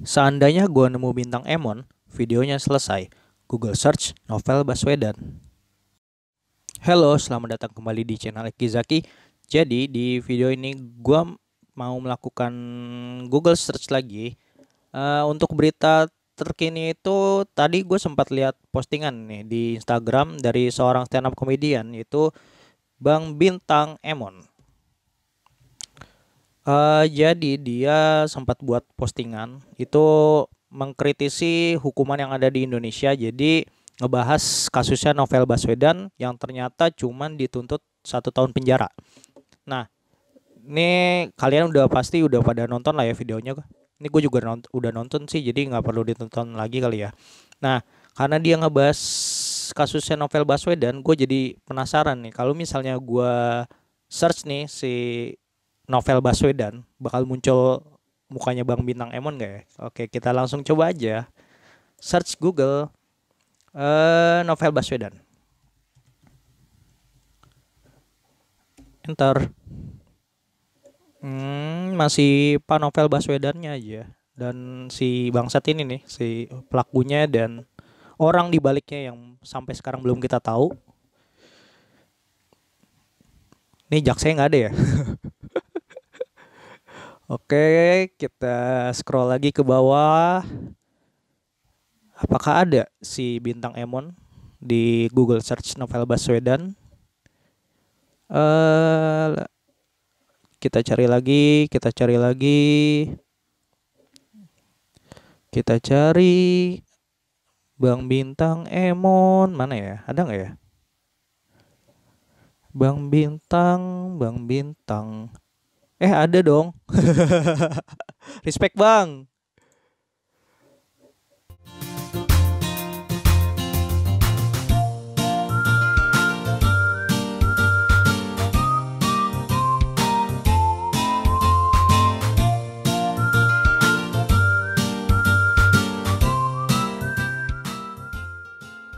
Seandainya gua nemu bintang Emon, videonya selesai. Google search novel Baswedan. Halo, selamat datang kembali di channel Kizaki. Jadi di video ini gua mau melakukan Google search lagi uh, untuk berita terkini itu tadi gue sempat lihat postingan nih di Instagram dari seorang stand up comedian yaitu Bang Bintang Emon. Uh, jadi dia sempat buat postingan itu mengkritisi hukuman yang ada di Indonesia. Jadi ngebahas kasusnya Novel Baswedan yang ternyata cuman dituntut satu tahun penjara. Nah, ini kalian udah pasti udah pada nonton lah ya videonya. Ini gue juga nont udah nonton sih, jadi nggak perlu ditonton lagi kali ya. Nah, karena dia ngebahas kasusnya Novel Baswedan, gue jadi penasaran nih. Kalau misalnya gue search nih si novel Baswedan bakal muncul mukanya Bang Bintang Emon gak ya? Oke, kita langsung coba aja. Search Google uh, novel Baswedan. Enter. Hmm, masih Pak Novel Baswedannya aja dan si bangsat ini nih, si pelakunya dan orang di baliknya yang sampai sekarang belum kita tahu. Nih jaksanya nggak ada ya? Oke, kita scroll lagi ke bawah. Apakah ada si bintang Emon di Google search novel Baswedan? Uh, kita cari lagi, kita cari lagi. Kita cari Bang Bintang Emon mana ya? Ada nggak ya? Bang Bintang, Bang Bintang. Eh ada dong. Respect bang.